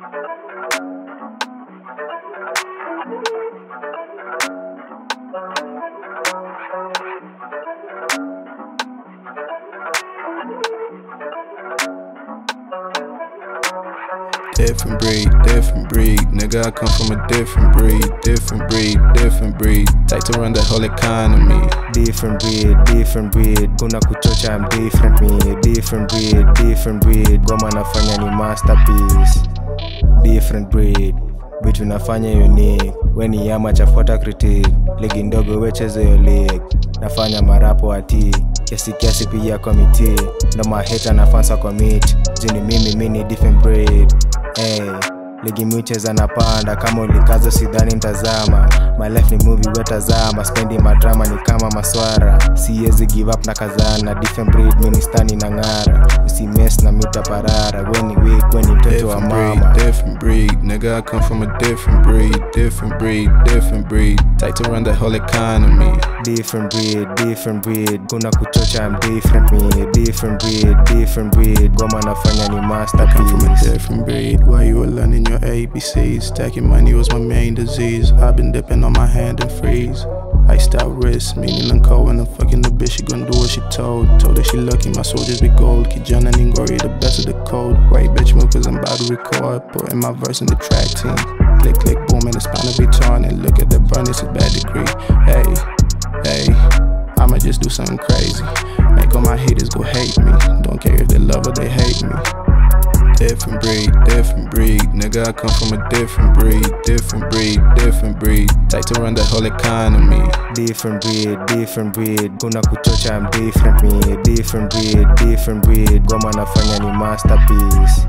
Different breed, different breed. Nigga, I come from a different breed, different breed, different breed. Like to run the whole economy. different breed, different breed. Kuna kuchocha, I'm different me. Different breed, different breed. Goma nafanya ni masterpiece. Different breed, vitu nafanya unique. Weni yama chafuata critique. Ligi ndogo wecheze yo league. Nafanya marapo ati kiasi kiasi pia komiti. Ndo maheta na fansa commit. Jini mimi mini different breed. Hey. Ligi micheza napanda kama ulikazo sidhani ntazama My life ni movie wetazama spendi madrama ni kama maswara siyezi give up na kazana different breed mini stani na ng'ara usimes na mita parara weni weak weni mtoto wa Different breed, mama different breed. Nigga, I come from a different breed, different breed, different breed. Like to run the whole economy. different breed different breed kuna kuchocha I'm different me different breed different breed goma nafanya ni Come from a masterpiece different breed. While you were learning your ABCs, stacking money was my main disease. I've been dipping on my hand and freeze. Iced out wrist, meaning I'm cold when I'm fucking the bitch. She gon' do what she told. Told her she lucky, my soldiers be gold. Kijana Ningori, the best of the code. Wait, bitch, move, cause I'm about to record. Putting my verse in the track team. Click, click, boom, and the spine be torn. And look at the burn, it's a bad degree. Hey, hey, I'ma just do something crazy. Make all my haters go hate me. Don't care if they love or they hate me. Different breed, different breed. Nigga, I come from a different breed, different breed, different breed. Like to run the whole economy. different breed different breed kuna kuchocha I'm different me different breed different breed goma nafanya ni masterpiece